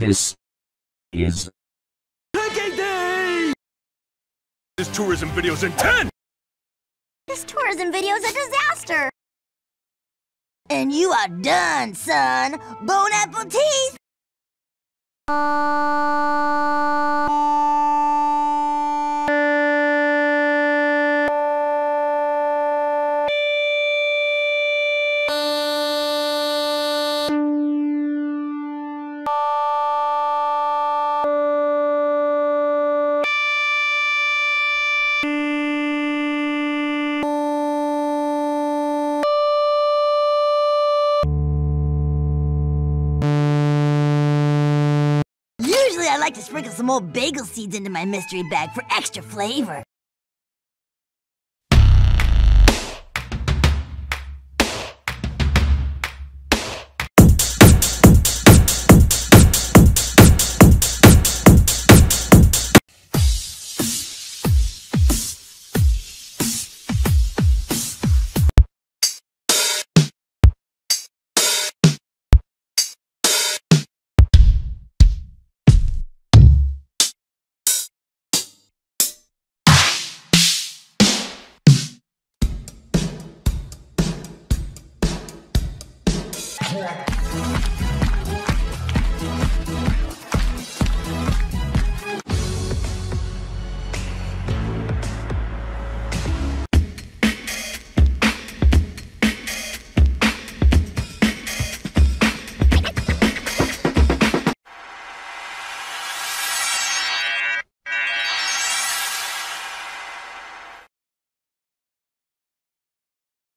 This is Pancake Day! This tourism video's in 10! This tourism video's a disaster! And you are done, son! Bone apple teeth! I like to sprinkle some old bagel seeds into my mystery bag for extra flavor. Clap.